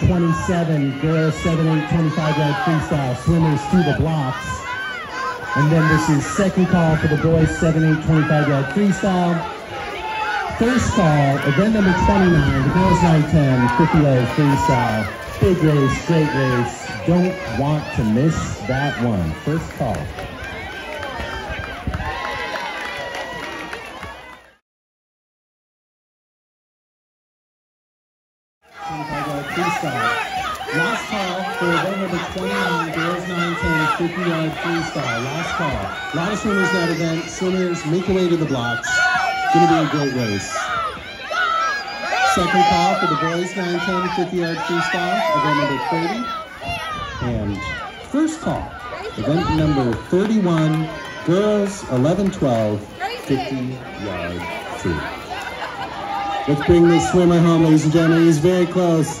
27, girls 7-8, 25-yard freestyle, swimmers through the blocks. And then this is second call for the boys 7-8, 25-yard freestyle. First call, event number 29, the girls 9-10, 50-yard freestyle. Big race, great race. Don't want to miss that one. First call. Freestyle. Last call for event number 29, girls 9-10, 50 yard freestyle. Last call. A lot of swimmers that event. Swimmers make their way to the blocks. It's Gonna be a great race. Second call for the boys 9-10, 50 yard freestyle, event number 30. And first call, event number 31, girls 11-12, 50 yard free. Let's bring this swimmer home, ladies and gentlemen. He's very close.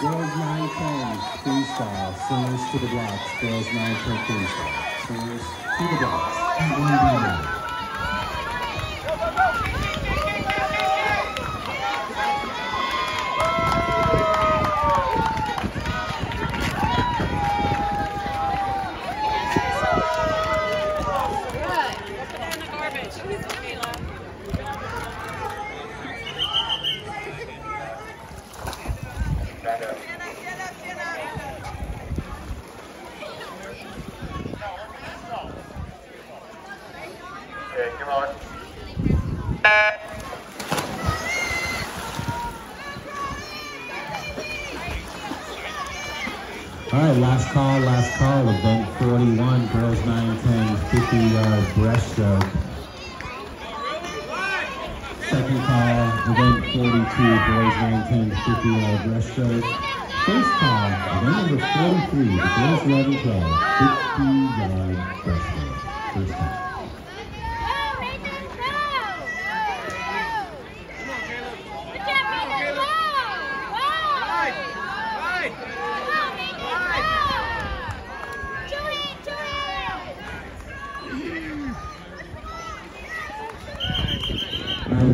Girls 910 freestyle, singers to the blocks. Girls 910 freestyle, singers to the blocks. All right, last call, last call, event 41, girls 9-10, 50-yard breaststroke. Second call, event 42, boys 9-10, 50-yard breaststroke. First call, event number 43, the girls 11-12, 50-yard breaststroke. First call.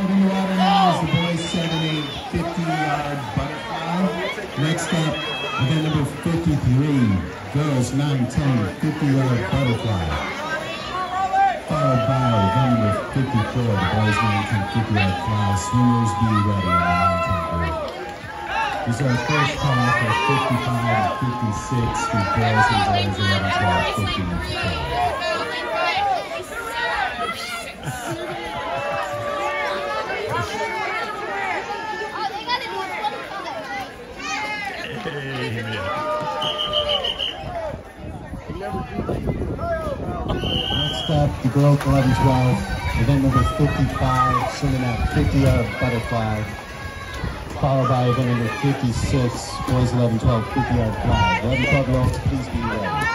The boys 70, 50 yard butterfly. Next up, event number 53, girls 9, 10, 50 yard butterfly. Followed by event number 54, the boys 9, 10, 50 yard fly. Swimmers be ready the 9, 10 group. This is our first call for 55 and 56 for girls and boys 11, 12, 50 and 54. The girls 11 12, event number 55, swimming at 50 yard butterfly. Followed by event number 56, boys 11 12, 50 yard flag. 11 12 year olds, please be ready.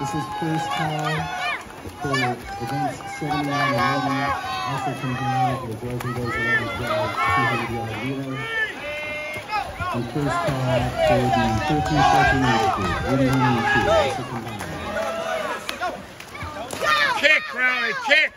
This is first time corner against 79 and 11. Also comes in for the Dresden Boys 11 200 yard relay. And first call for the 13 14 age group, 81 Also combined. Kick, Crowley, kick!